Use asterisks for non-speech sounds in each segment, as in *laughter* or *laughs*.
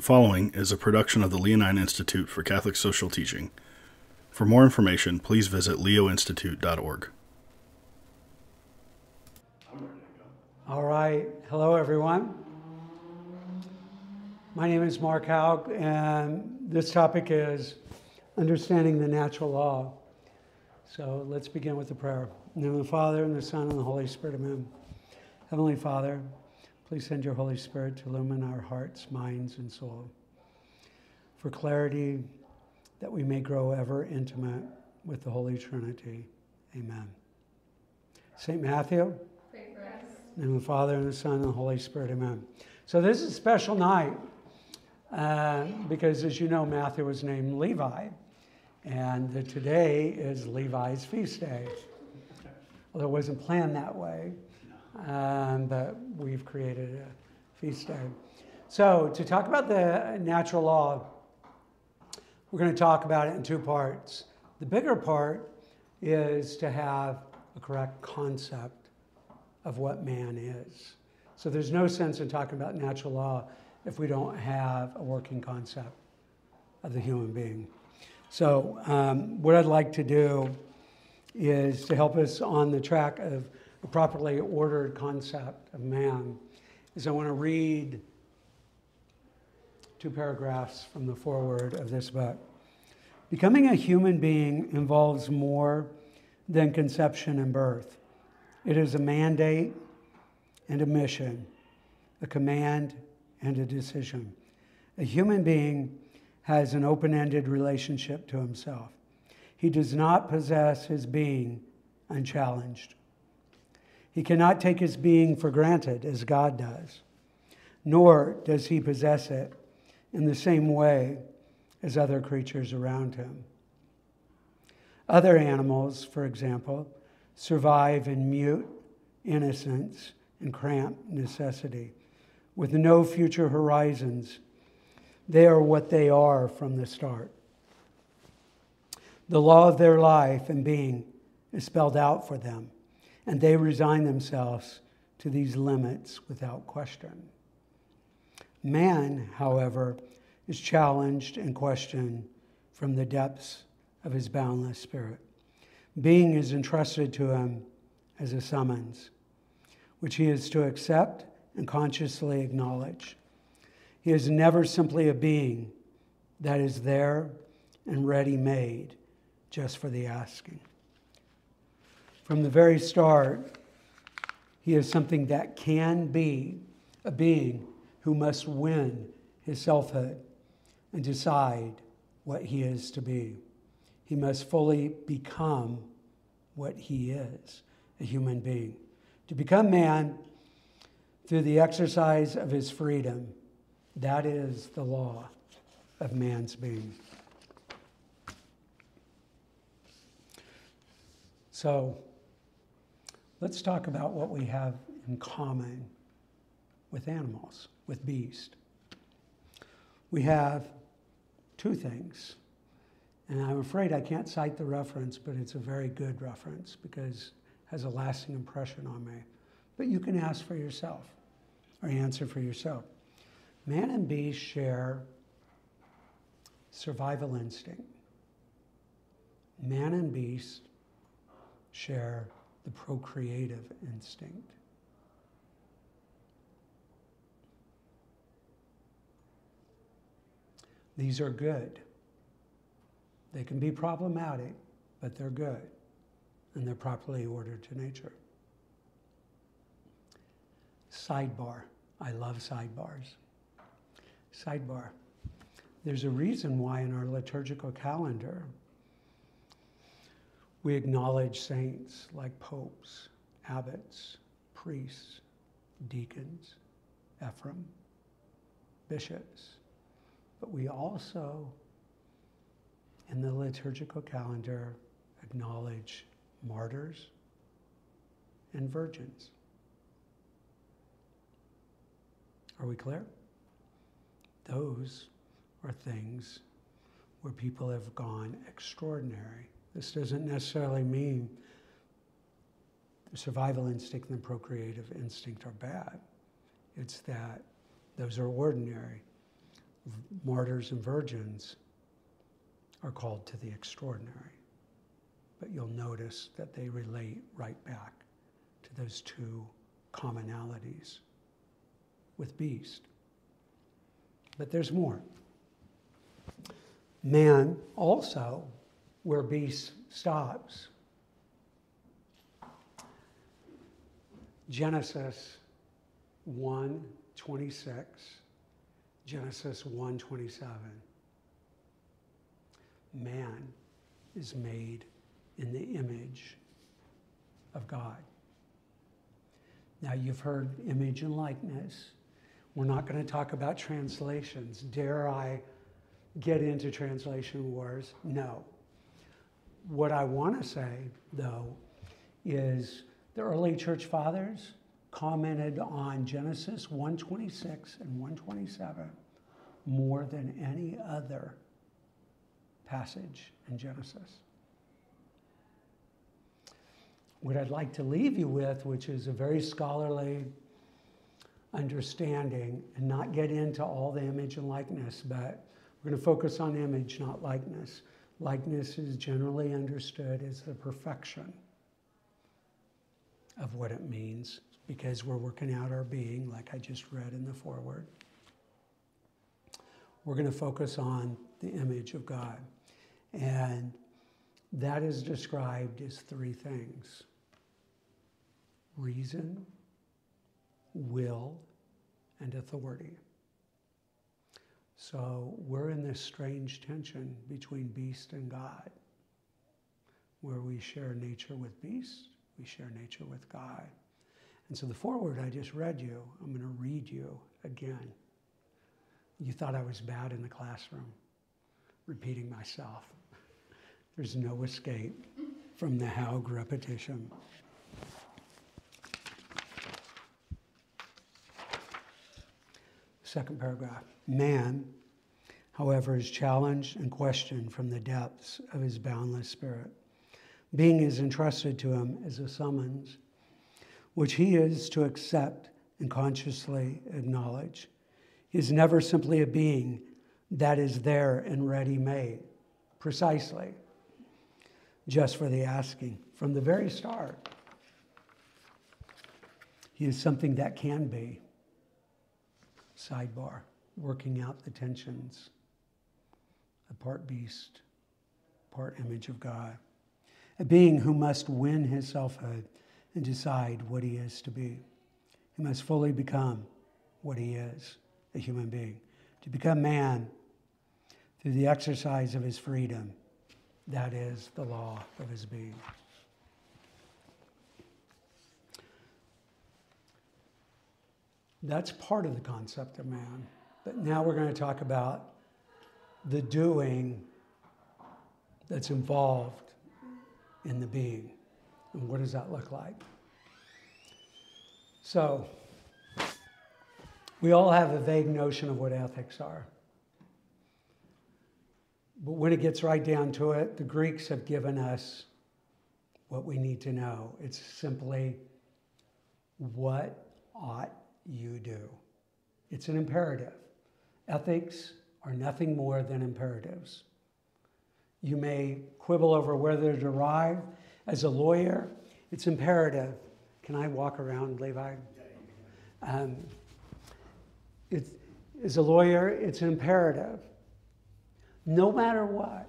The following is a production of the Leonine Institute for Catholic Social Teaching. For more information, please visit leoinstitute.org. All right. Hello, everyone. My name is Mark Haug, and this topic is understanding the natural law. So let's begin with the prayer. In the name of the Father, and the Son, and the Holy Spirit, amen. Heavenly Father, please send your Holy Spirit to illumine our hearts, minds, and soul for clarity that we may grow ever intimate with the Holy Trinity. Amen. St. Matthew. In the name of the Father, and the Son, and the Holy Spirit. Amen. So this is a special night uh, because, as you know, Matthew was named Levi. And today is Levi's feast day. Well, it wasn't planned that way, um, but we've created a feast day. So, to talk about the natural law, we're going to talk about it in two parts. The bigger part is to have a correct concept of what man is. So, there's no sense in talking about natural law if we don't have a working concept of the human being. So, um, what I'd like to do is to help us on the track of a properly ordered concept of man, is I want to read two paragraphs from the foreword of this book. Becoming a human being involves more than conception and birth. It is a mandate and a mission, a command and a decision. A human being has an open ended relationship to himself. He does not possess his being unchallenged. He cannot take his being for granted as God does, nor does he possess it in the same way as other creatures around him. Other animals, for example, survive in mute innocence and cramped necessity, with no future horizons. They are what they are from the start. The law of their life and being is spelled out for them, and they resign themselves to these limits without question. Man, however, is challenged and questioned from the depths of his boundless spirit. Being is entrusted to him as a summons, which he is to accept and consciously acknowledge. He is never simply a being that is there and ready made just for the asking. From the very start, he is something that can be a being who must win his selfhood and decide what he is to be. He must fully become what he is a human being. To become man through the exercise of his freedom, that is the law of man's being. So let's talk about what we have in common with animals, with beasts. We have two things. And I'm afraid I can't cite the reference, but it's a very good reference because it has a lasting impression on me. But you can ask for yourself or answer for yourself. Man and beast share survival instinct. Man and beast share the procreative instinct. These are good. They can be problematic, but they're good and they're properly ordered to nature. Sidebar. I love sidebars. Sidebar. There's a reason why in our liturgical calendar we acknowledge saints like popes, abbots, priests, deacons, Ephraim, bishops. But we also, in the liturgical calendar, acknowledge martyrs and virgins. Are we clear? Those are things where people have gone extraordinary. This doesn't necessarily mean the survival instinct and the procreative instinct are bad. It's that those are ordinary. martyrs and virgins are called to the extraordinary. But you'll notice that they relate right back to those two commonalities with beast. But there's more. Man also, where beast stops. Genesis 1 26, Genesis 1 27. Man is made in the image of God. Now, you've heard image and likeness. We're not going to talk about translations. Dare I get into translation wars? No. What I want to say, though, is the early church fathers commented on Genesis 126 and 127 more than any other passage in Genesis. What I'd like to leave you with, which is a very scholarly understanding, and not get into all the image and likeness, but we're going to focus on image, not likeness. Likeness is generally understood as the perfection of what it means because we're working out our being, like I just read in the foreword. We're going to focus on the image of God. And that is described as three things reason, will, and authority. So we're in this strange tension between beast and God, where we share nature with beast, we share nature with God. And so the foreword I just read you, I'm going to read you again. You thought I was bad in the classroom, repeating myself. *laughs* There's no escape from the Haug repetition. Second paragraph. Man, however, is challenged and questioned from the depths of his boundless spirit. Being is entrusted to him as a summons, which he is to accept and consciously acknowledge. He is never simply a being that is there and ready made, precisely, just for the asking. From the very start, he is something that can be Sidebar, working out the tensions. A part beast, part image of God. A being who must win his selfhood and decide what he is to be. He must fully become what he is, a human being. To become man through the exercise of his freedom, that is the law of his being. That's part of the concept of man. But now we're going to talk about the doing that's involved in the being. And what does that look like? So, we all have a vague notion of what ethics are. But when it gets right down to it, the Greeks have given us what we need to know. It's simply what ought you do. It's an imperative. Ethics are nothing more than imperatives. You may quibble over whether they're derived. As a lawyer, it's imperative. Can I walk around, Levi? Um, it's, as a lawyer, it's imperative. No matter what,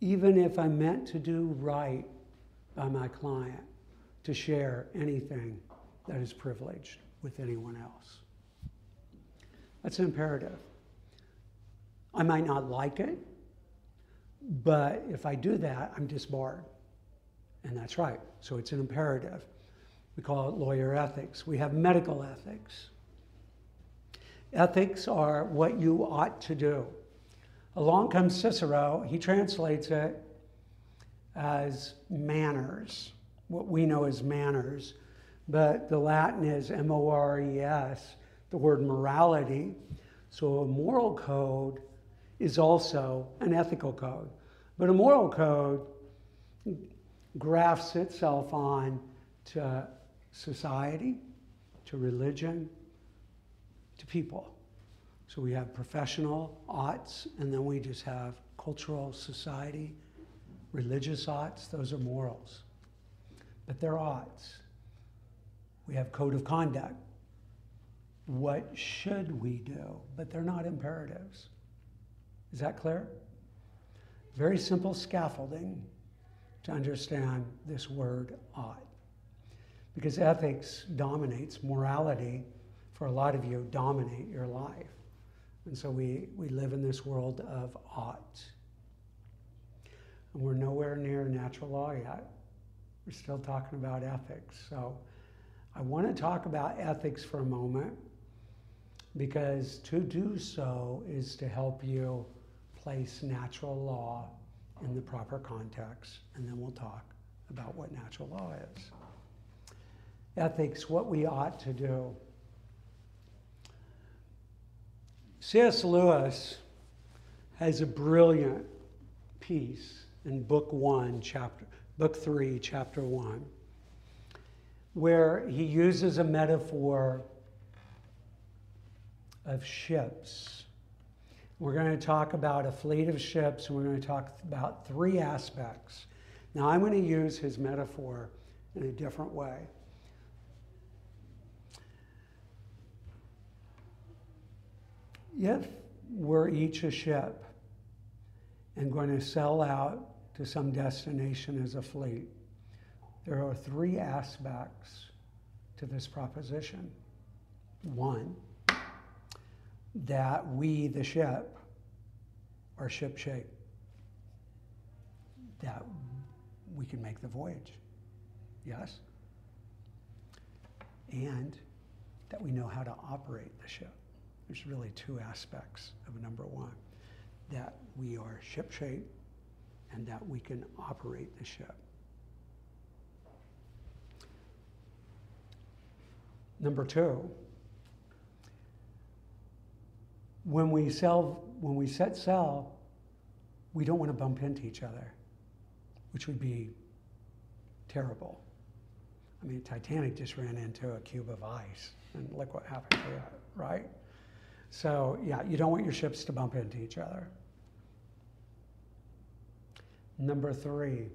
even if I meant to do right by my client, to share anything, that is privileged with anyone else. That's an imperative. I might not like it, but if I do that, I'm disbarred. And that's right. So it's an imperative. We call it lawyer ethics. We have medical ethics. Ethics are what you ought to do. Along comes Cicero. He translates it as manners, what we know as manners but the Latin is M O R E S, the word morality. So a moral code is also an ethical code. But a moral code grafts itself on to society, to religion, to people. So we have professional oughts, and then we just have cultural society, religious oughts, those are morals. But they're oughts. We have code of conduct. What should we do? But they're not imperatives. Is that clear? Very simple scaffolding to understand this word ought. Because ethics dominates, morality, for a lot of you, dominate your life. And so we, we live in this world of ought. And we're nowhere near natural law yet. We're still talking about ethics. So I want to talk about ethics for a moment because to do so is to help you place natural law in the proper context, and then we'll talk about what natural law is. Ethics, what we ought to do. C.S. Lewis has a brilliant piece in book one, chapter, book three, chapter one, where he uses a metaphor of ships. We're going to talk about a fleet of ships, we're going to talk about three aspects. Now, I'm going to use his metaphor in a different way. If we're each a ship and going to sell out to some destination as a fleet, there are three aspects to this proposition. One, that we, the ship, are ship shape, that we can make the voyage. Yes? And that we know how to operate the ship. There's really two aspects of number one that we are ship shape and that we can operate the ship. Number two, when we sell, when we set sail, we don't want to bump into each other, which would be terrible. I mean, Titanic just ran into a cube of ice, and look what happened to it, right? So, yeah, you don't want your ships to bump into each other. Number three,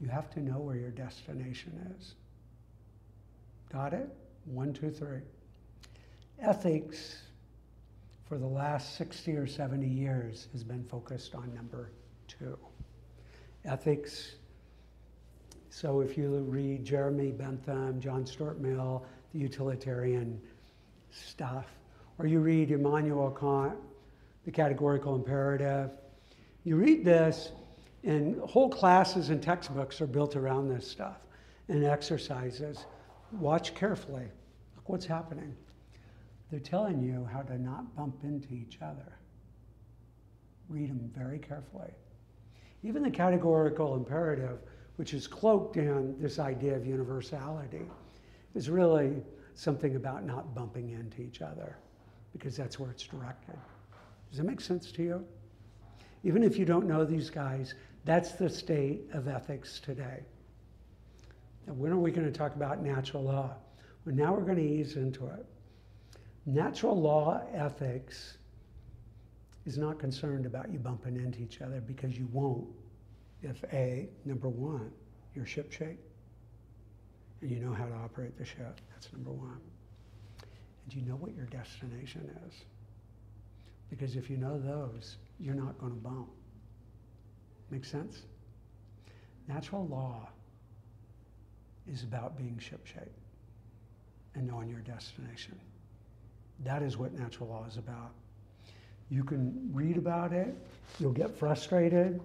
you have to know where your destination is. Got it? One, two, three. Ethics for the last 60 or 70 years has been focused on number two. Ethics. So if you read Jeremy Bentham, John Stuart Mill, the utilitarian stuff, or you read Immanuel Kant, the categorical imperative, you read this, and whole classes and textbooks are built around this stuff and exercises. Watch carefully. Look what's happening. They're telling you how to not bump into each other. Read them very carefully. Even the categorical imperative, which is cloaked in this idea of universality, is really something about not bumping into each other because that's where it's directed. Does that make sense to you? Even if you don't know these guys, that's the state of ethics today. Now, when are we going to talk about natural law? Well, now we're going to ease into it. Natural law ethics is not concerned about you bumping into each other because you won't if A, number one, you're ship shape and you know how to operate the ship. That's number one. And you know what your destination is. Because if you know those, you're not going to bump. Make sense? Natural law is about being shipshape and knowing your destination. That is what natural law is about. You can read about it, you'll get frustrated.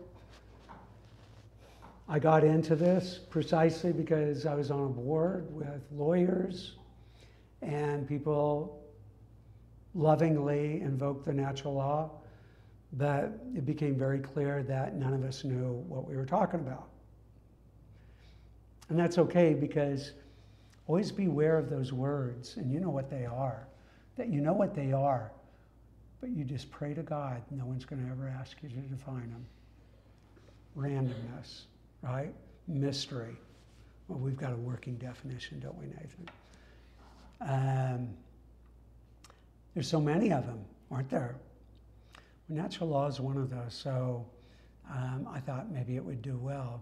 I got into this precisely because I was on a board with lawyers and people lovingly invoked the natural law, but it became very clear that none of us knew what we were talking about. And that's okay because always beware of those words, and you know what they are. That you know what they are, but you just pray to God. No one's going to ever ask you to define them. Randomness, right? Mystery. Well, we've got a working definition, don't we, Nathan? Um, There's so many of them, aren't there? natural law is one of those, so um, I thought maybe it would do well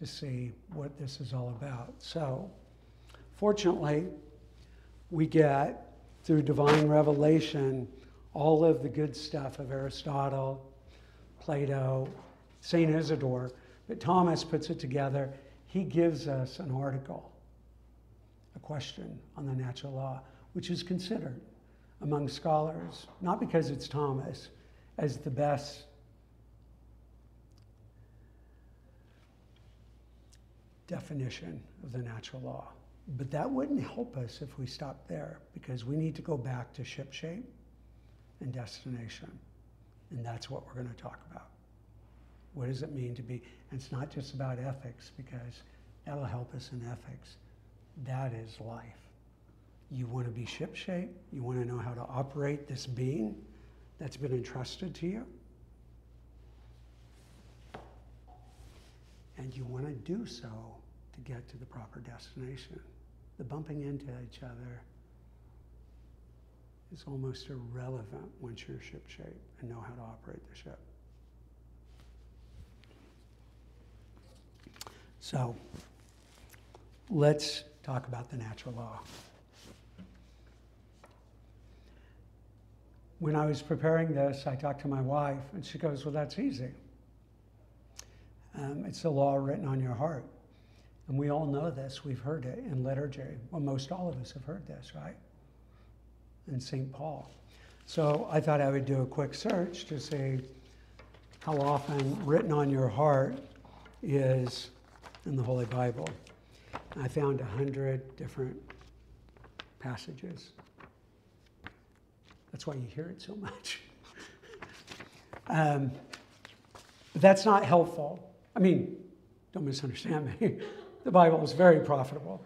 to see what this is all about. So, fortunately, we get through divine revelation all of the good stuff of Aristotle, Plato, St. Isidore, but Thomas puts it together. He gives us an article, a question on the natural law, which is considered among scholars, not because it's Thomas, as the best definition of the natural law. But that wouldn't help us if we stopped there because we need to go back to ship shape and destination. And that's what we're going to talk about. What does it mean to be? And it's not just about ethics because that'll help us in ethics. That is life. You want to be ship shape, you want to know how to operate this being that's been entrusted to you. And you want to do so to get to the proper destination. The bumping into each other is almost irrelevant once you're ship shape and know how to operate the ship. So let's talk about the natural law. When I was preparing this, I talked to my wife, and she goes, Well, that's easy. Um, it's the law written on your heart. And we all know this. We've heard it in liturgy. Well, most all of us have heard this, right? In St. Paul. So I thought I would do a quick search to see how often written on your heart is in the Holy Bible. I found a hundred different passages. That's why you hear it so much. *laughs* um, that's not helpful. I mean, don't misunderstand me. *laughs* the Bible is very profitable.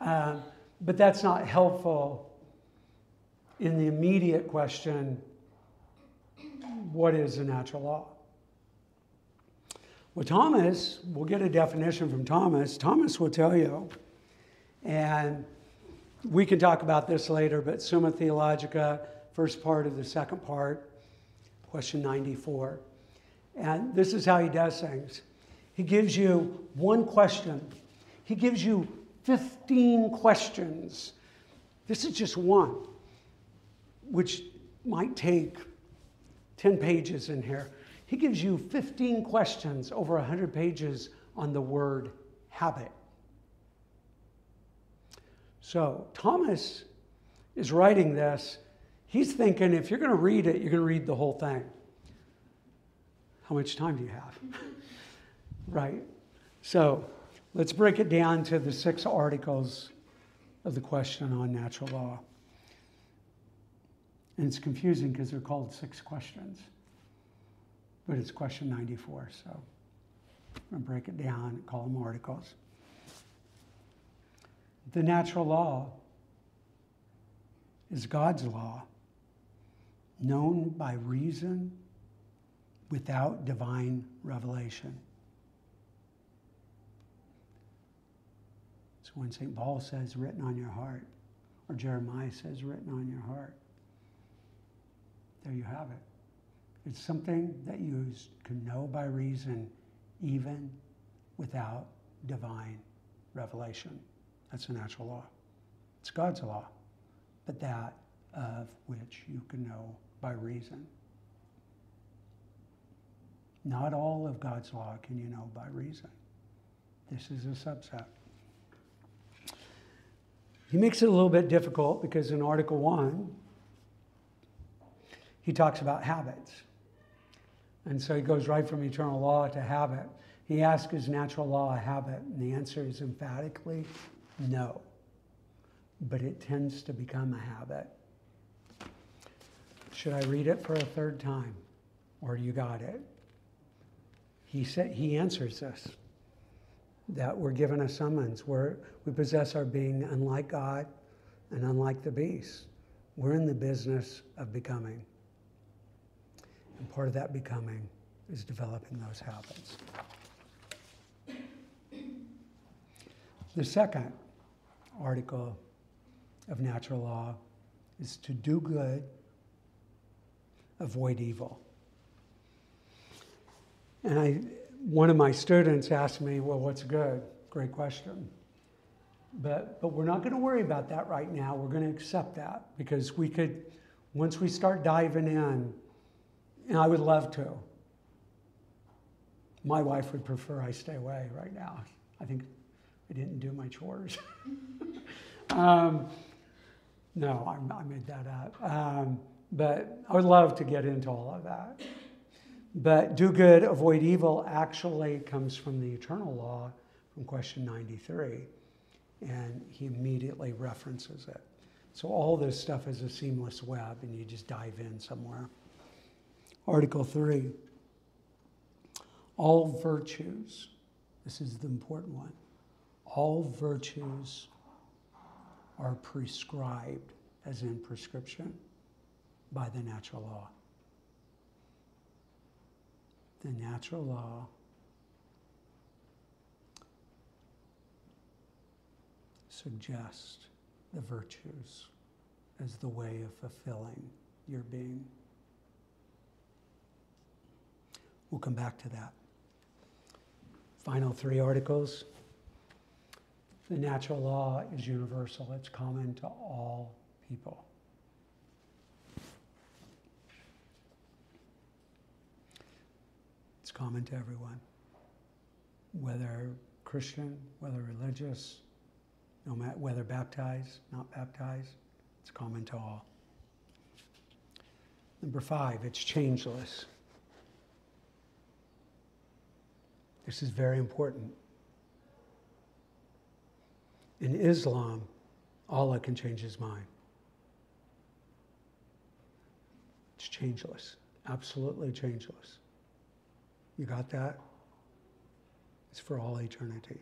Um, but that's not helpful in the immediate question what is a natural law? Well, Thomas, we'll get a definition from Thomas. Thomas will tell you, and we can talk about this later, but Summa Theologica, first part of the second part, question 94. And this is how he does things. He gives you one question. He gives you 15 questions. This is just one, which might take 10 pages in here. He gives you 15 questions over 100 pages on the word habit. So Thomas is writing this. He's thinking if you're going to read it, you're going to read the whole thing. How much time do you have? *laughs* right. So let's break it down to the six articles of the question on natural law. And it's confusing because they're called six questions but it's question 94, so I'm going to break it down and call them articles. The natural law is God's law, known by reason without divine revelation. When St. Paul says, written on your heart, or Jeremiah says, written on your heart, there you have it. It's something that you can know by reason even without divine revelation. That's a natural law. It's God's law, but that of which you can know by reason. Not all of God's law can you know by reason. This is a subset. He makes it a little bit difficult because in Article 1, he talks about habits. And so he goes right from eternal law to habit. He asks, is natural law a habit? And the answer is emphatically no. But it tends to become a habit. Should I read it for a third time? Or you got it? He, said, he answers this that we're given a summons, where we possess our being unlike God and unlike the beast. We're in the business of becoming. And part of that becoming is developing those habits. The second article of natural law is to do good avoid evil. And I, one of my students asked me, Well, what's good? Great question. But, but we're not going to worry about that right now. We're going to accept that because we could, once we start diving in, and I would love to. My wife would prefer I stay away right now. I think I didn't do my chores. *laughs* um, no, I'm, i made that up. Um, but I would love to get into all of that. But do good, avoid evil actually comes from the eternal law from question 93 and he immediately references it. So all this stuff is a seamless web, and you just dive in somewhere. Article 3 All virtues, this is the important one, all virtues are prescribed, as in prescription, by the natural law. The natural law suggest the virtues as the way of fulfilling your being. We'll come back to that. Final three articles. The natural law is universal, it's common to all people. It's common to everyone, whether Christian, whether religious, no matter whether baptized, not baptized, it's common to all. Number five, it's changeless. This is very important. In Islam, Allah can change his mind. It's changeless, absolutely changeless. You got that? It's for all eternity.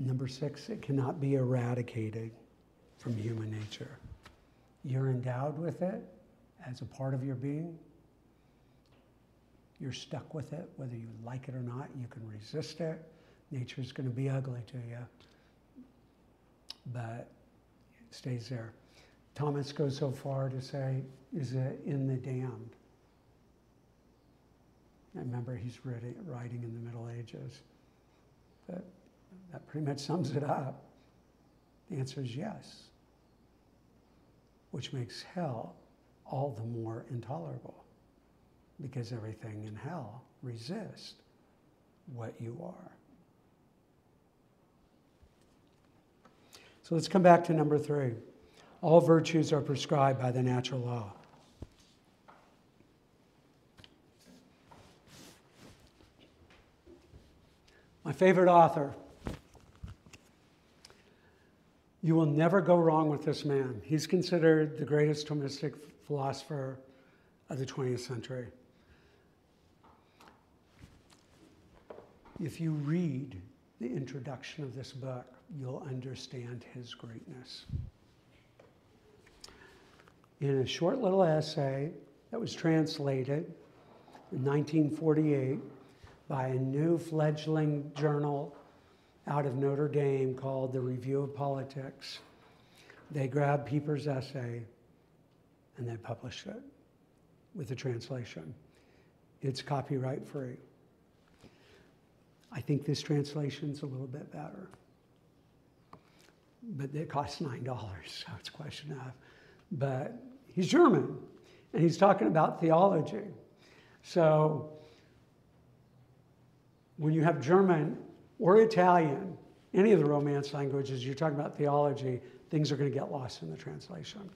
Number six, it cannot be eradicated from human nature. You're endowed with it as a part of your being. You're stuck with it, whether you like it or not. You can resist it. Nature's going to be ugly to you, but it stays there. Thomas goes so far to say, is it in the damned? I remember he's writing in the Middle Ages. But that pretty much sums it up. The answer is yes, which makes hell all the more intolerable because everything in hell resists what you are. So let's come back to number three. All virtues are prescribed by the natural law. My favorite author, you will never go wrong with this man. He's considered the greatest Thomistic philosopher of the 20th century. If you read the introduction of this book, you'll understand his greatness. In a short little essay that was translated in 1948 by a new fledgling journal out of Notre Dame called The Review of Politics. They grabbed Pieper's essay and they published it with a translation. It's copyright free. I think this translation's a little bit better. But it costs $9, so it's a question of. But he's German, and he's talking about theology. So when you have German or Italian, any of the Romance languages, you're talking about theology, things are going to get lost in the translation.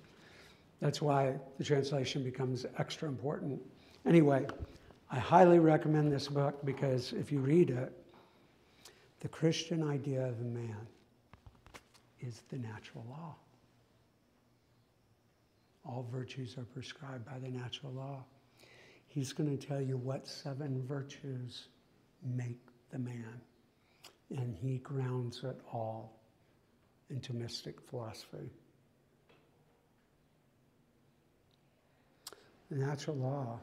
That's why the translation becomes extra important. Anyway, I highly recommend this book because if you read it, the Christian idea of man is the natural law. All virtues are prescribed by the natural law. He's going to tell you what seven virtues make the man and he grounds it all in Thomistic philosophy. The natural law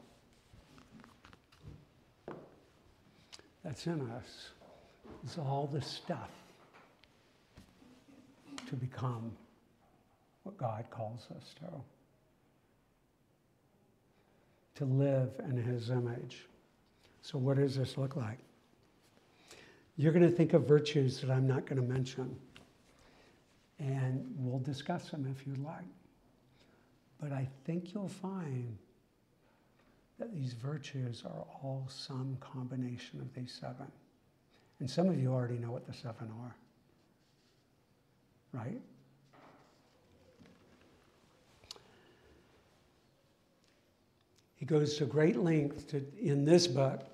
that's in us is all the stuff to become what God calls us to. to live in his image. So, what does this look like? You're going to think of virtues that I'm not going to mention, and we'll discuss them if you'd like. But I think you'll find that these virtues are all some combination of these seven. And some of you already know what the seven are, right? He goes to great length to, in this book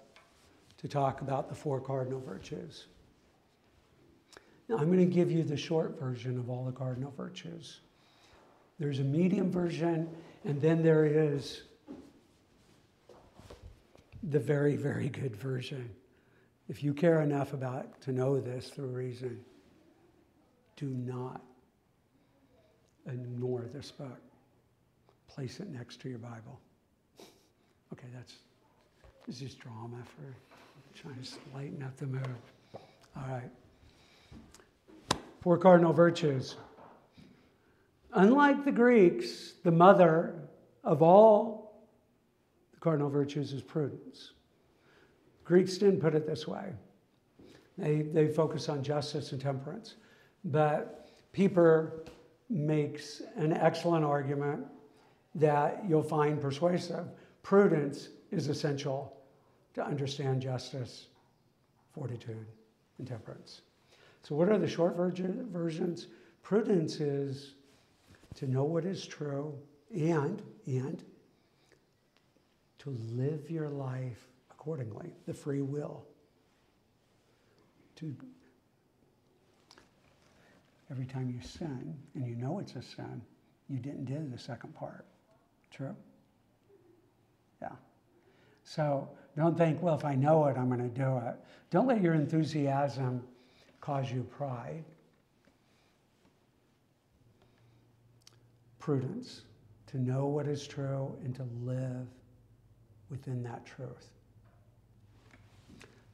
to talk about the four cardinal virtues. Now, I'm going to give you the short version of all the cardinal virtues. There's a medium version, and then there is the very, very good version. If you care enough about to know this through reason, do not ignore this book. Place it next to your Bible. Okay, that's this is drama for trying to lighten up the mood. All right. Four cardinal virtues. Unlike the Greeks, the mother of all the cardinal virtues is prudence. Greeks didn't put it this way. They, they focus on justice and temperance. But Pieper makes an excellent argument that you'll find persuasive Prudence is essential to understand justice, fortitude, and temperance. So, what are the short versions? Prudence is to know what is true and, and to live your life accordingly, the free will. To every time you sin and you know it's a sin, you didn't do the second part. True? Yeah. So don't think, well, if I know it, I'm going to do it. Don't let your enthusiasm cause you pride. Prudence, to know what is true and to live within that truth.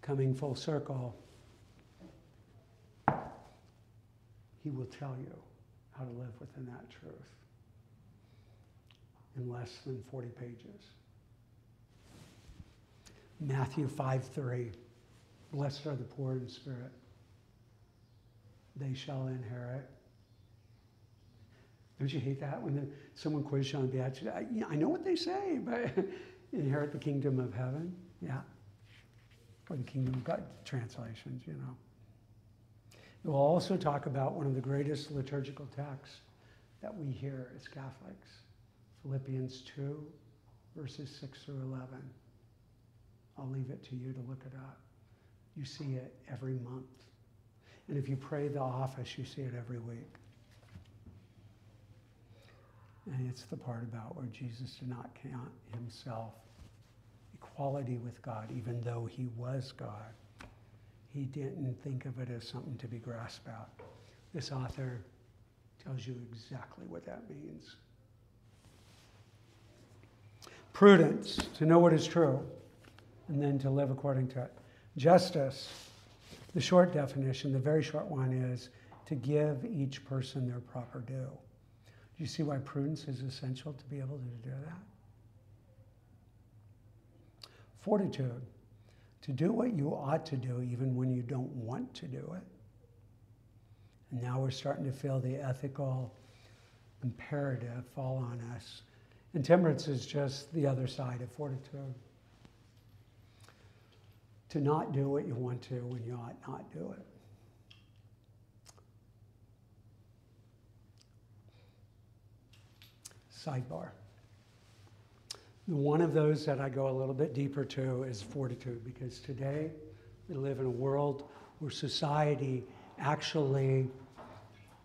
Coming full circle, he will tell you how to live within that truth in less than 40 pages. Matthew 5 3. Blessed are the poor in spirit, they shall inherit. Don't you hate that when the, someone quotes on Beatitudes? I, I know what they say, but *laughs* inherit the kingdom of heaven? Yeah. Or the kingdom of God translations, you know. It will also talk about one of the greatest liturgical texts that we hear as Catholics Philippians 2, verses 6 through 11. I'll leave it to you to look it up. You see it every month. And if you pray the office, you see it every week. And it's the part about where Jesus did not count himself equality with God, even though he was God. He didn't think of it as something to be grasped at. This author tells you exactly what that means. Prudence, to know what is true and then to live according to it. Justice, the short definition, the very short one is to give each person their proper due. Do you see why prudence is essential to be able to do that? Fortitude, to do what you ought to do even when you don't want to do it. And now we're starting to feel the ethical imperative fall on us. And temperance is just the other side of fortitude to not do what you want to when you ought not do it. Sidebar. One of those that I go a little bit deeper to is fortitude because today we live in a world where society actually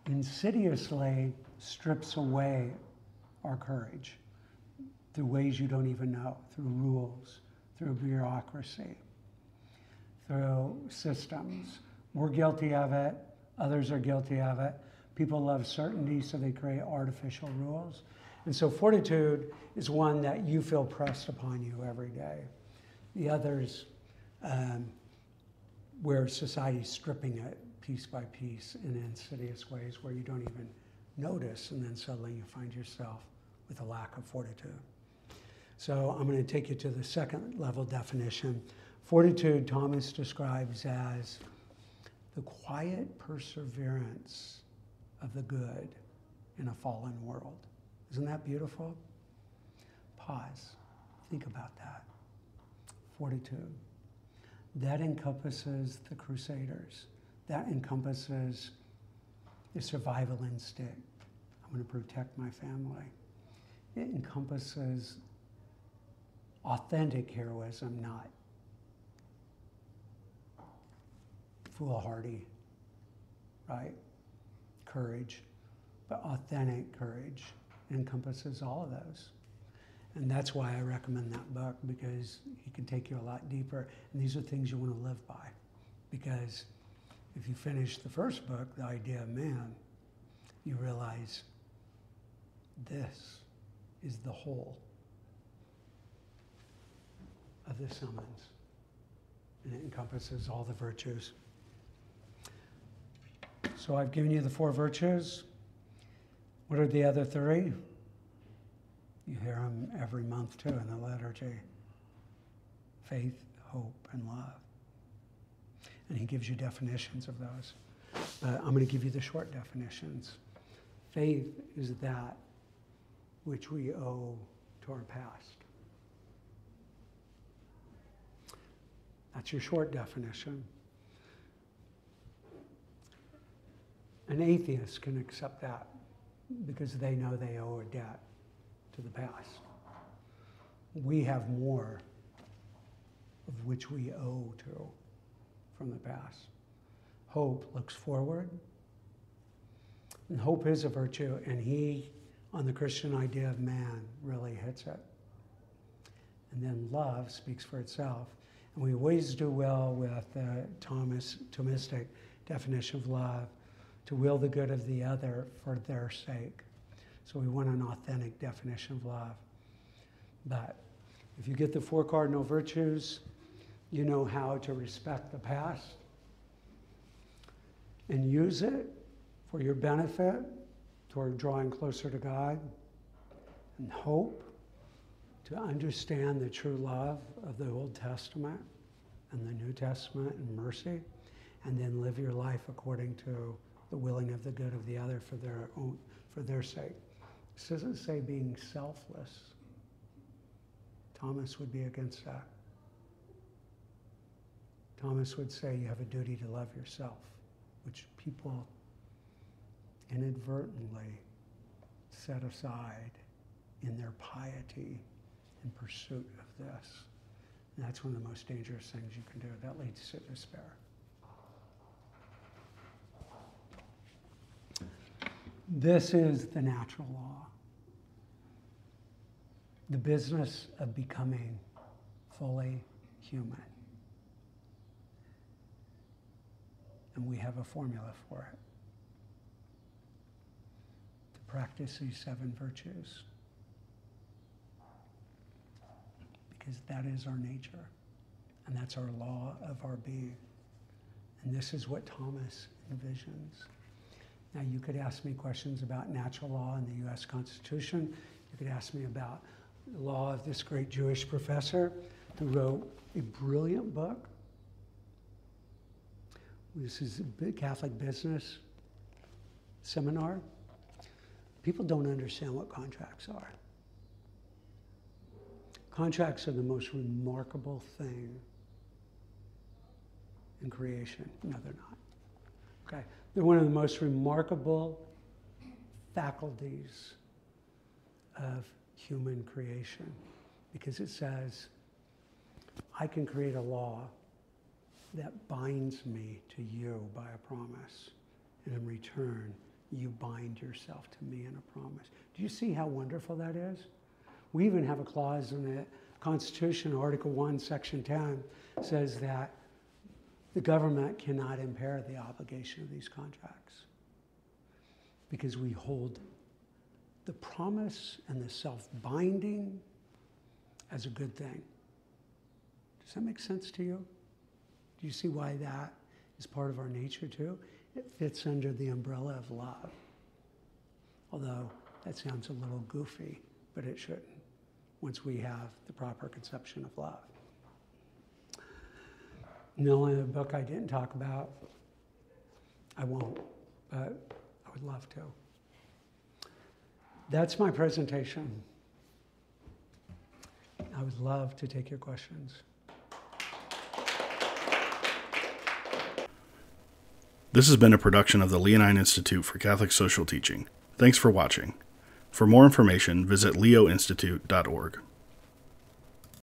insidiously strips away our courage through ways you don't even know, through rules, through bureaucracy through systems. We're guilty of it, others are guilty of it. People love certainty, so they create artificial rules. And so fortitude is one that you feel pressed upon you every day. The others, um, where society's stripping it piece by piece in insidious ways where you don't even notice, and then suddenly you find yourself with a lack of fortitude. So I'm going to take you to the second level definition. Fortitude, Thomas describes as the quiet perseverance of the good in a fallen world. Isn't that beautiful? Pause. Think about that. Fortitude. That encompasses the Crusaders. That encompasses the survival instinct. I'm going to protect my family. It encompasses authentic heroism, not foolhardy, right? Courage, but authentic courage encompasses all of those. And that's why I recommend that book because he can take you a lot deeper. And these are things you want to live by. Because if you finish the first book, The Idea of Man, you realize this is the whole of the summons. And it encompasses all the virtues. So I've given you the four virtues. What are the other three? You hear them every month too in the liturgy faith, hope, and love. And he gives you definitions of those. But I'm going to give you the short definitions. Faith is that which we owe to our past. That's your short definition. An atheist can accept that because they know they owe a debt to the past. We have more of which we owe to from the past. Hope looks forward. And hope is a virtue, and he, on the Christian idea of man, really hits it. And then love speaks for itself. And we always do well with the Thomas, Thomistic definition of love to will the good of the other for their sake. So we want an authentic definition of love. But if you get the four cardinal virtues, you know how to respect the past and use it for your benefit toward drawing closer to God and hope to understand the true love of the Old Testament and the New Testament and mercy, and then live your life according to the willing of the good of the other for their own for their sake. This doesn't say being selfless. Thomas would be against that. Thomas would say you have a duty to love yourself, which people inadvertently set aside in their piety in pursuit of this. And that's one of the most dangerous things you can do. That leads to despair. This is the natural law. The business of becoming fully human. And we have a formula for it. To practice these seven virtues. Because that is our nature. And that's our law of our being. And this is what Thomas envisions. Now, you could ask me questions about natural law and the US Constitution. You could ask me about the law of this great Jewish professor who wrote a brilliant book. This is a big Catholic business seminar. People don't understand what contracts are. Contracts are the most remarkable thing in creation. No, they're not. Okay. They're one of the most remarkable faculties of human creation because it says, I can create a law that binds me to you by a promise. And in return, you bind yourself to me in a promise. Do you see how wonderful that is? We even have a clause in the Constitution, Article 1, Section 10, says that the government cannot impair the obligation of these contracts because we hold the promise and the self binding as a good thing. Does that make sense to you? Do you see why that is part of our nature too? It fits under the umbrella of love. Although that sounds a little goofy, but it shouldn't. once we have the proper conception of love. The only book I didn't talk about, I won't, but I would love to. That's my presentation. I would love to take your questions. This has been a production of the Leonine Institute for Catholic Social Teaching. Thanks for watching. For more information, visit leoinstitute.org.